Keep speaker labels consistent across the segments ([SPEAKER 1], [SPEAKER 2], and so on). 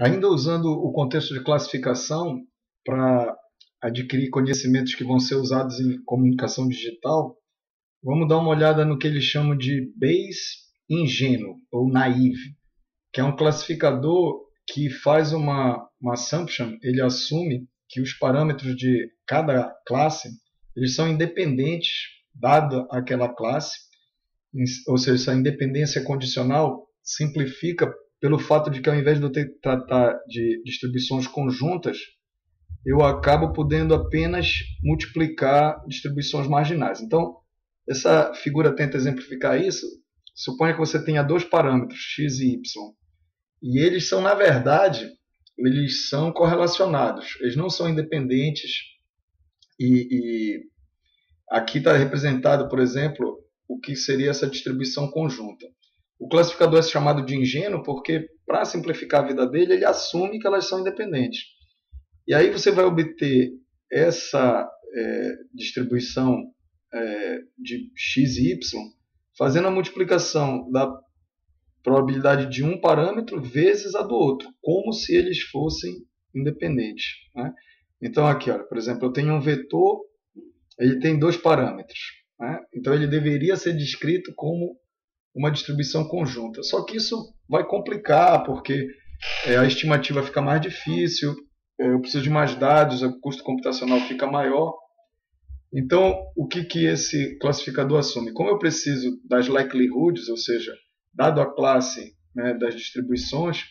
[SPEAKER 1] Ainda usando o contexto de classificação para adquirir conhecimentos que vão ser usados em comunicação digital, vamos dar uma olhada no que eles chamam de base ingênuo ou naive, que é um classificador que faz uma, uma assumption, ele assume que os parâmetros de cada classe eles são independentes dada aquela classe, ou seja, essa independência condicional simplifica pelo fato de que ao invés de eu ter, tratar de distribuições conjuntas, eu acabo podendo apenas multiplicar distribuições marginais. Então, essa figura tenta exemplificar isso. Suponha que você tenha dois parâmetros, x e y, e eles são, na verdade, eles são correlacionados, eles não são independentes. E, e aqui está representado, por exemplo, o que seria essa distribuição conjunta. O classificador é chamado de ingênuo porque, para simplificar a vida dele, ele assume que elas são independentes. E aí você vai obter essa é, distribuição é, de x e y fazendo a multiplicação da probabilidade de um parâmetro vezes a do outro, como se eles fossem independentes. Né? Então aqui, olha, por exemplo, eu tenho um vetor, ele tem dois parâmetros. Né? Então ele deveria ser descrito como uma distribuição conjunta. Só que isso vai complicar, porque é, a estimativa fica mais difícil, é, eu preciso de mais dados, o custo computacional fica maior. Então, o que, que esse classificador assume? Como eu preciso das likelihoods, ou seja, dado a classe né, das distribuições,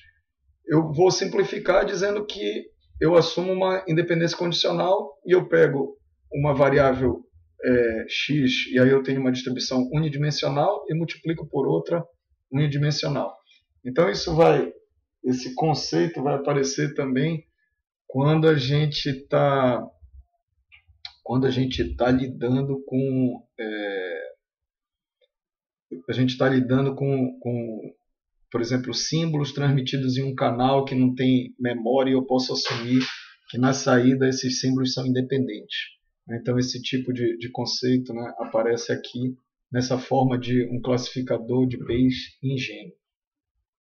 [SPEAKER 1] eu vou simplificar dizendo que eu assumo uma independência condicional e eu pego uma variável é, x, e aí eu tenho uma distribuição unidimensional e multiplico por outra unidimensional. Então isso vai, esse conceito vai aparecer também quando a gente está quando a gente está lidando com é, a gente está lidando com, com, por exemplo, símbolos transmitidos em um canal que não tem memória e eu posso assumir que na saída esses símbolos são independentes. Então, esse tipo de, de conceito né, aparece aqui nessa forma de um classificador de Bayes ingênuo.